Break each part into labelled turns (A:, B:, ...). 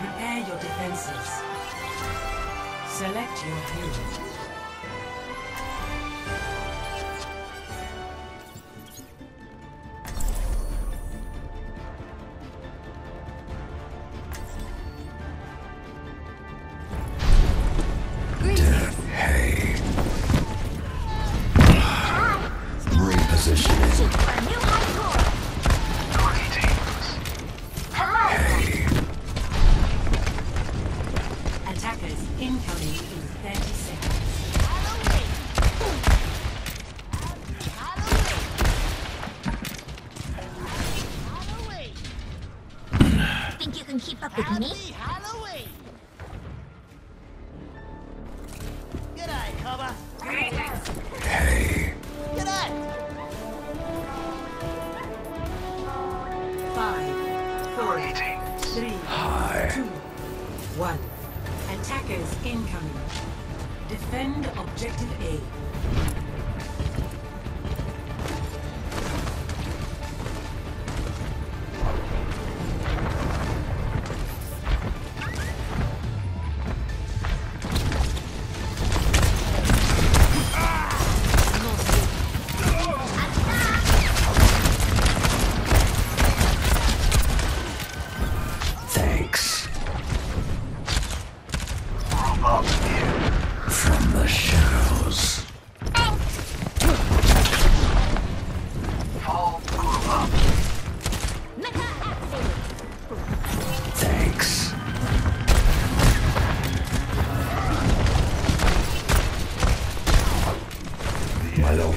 A: Prepare your defenses. Select your hero.
B: Repositioning. 1.
A: Attackers incoming. Defend Objective A.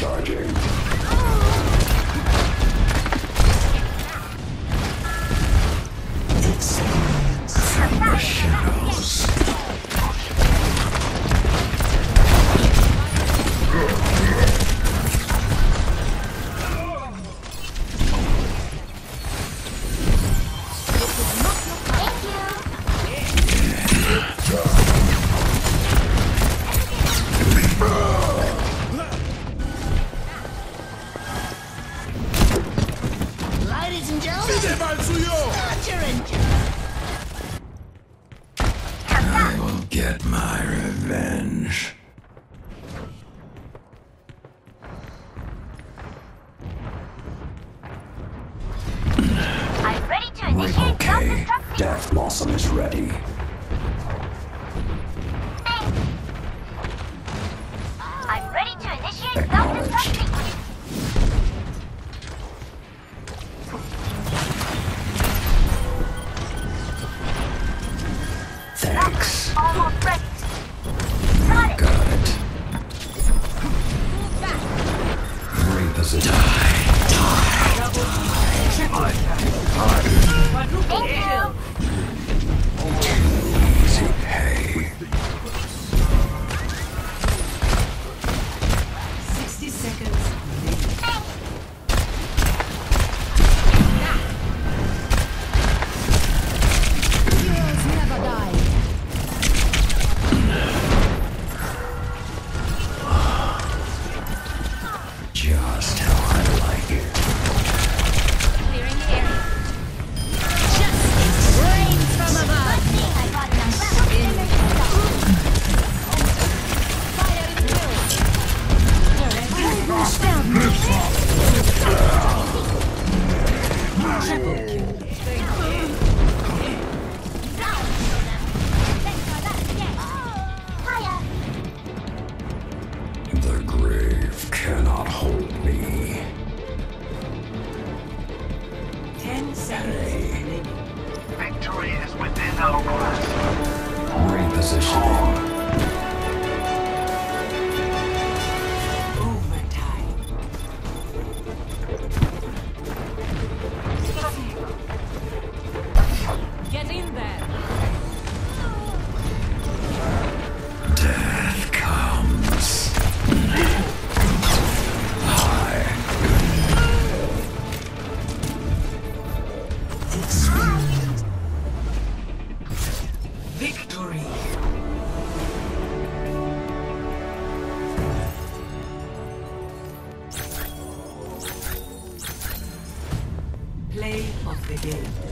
B: Charging. get my revenge.
C: I'm ready to initiate
B: Death Blossom is ready.
C: Almost ready. Got it.
B: Got
C: it. Reposition.
B: Die.
C: Die. Die. Die. Die.
B: Die.
A: Die. Saturday. Victory is within our grasp. Repositioning. Game.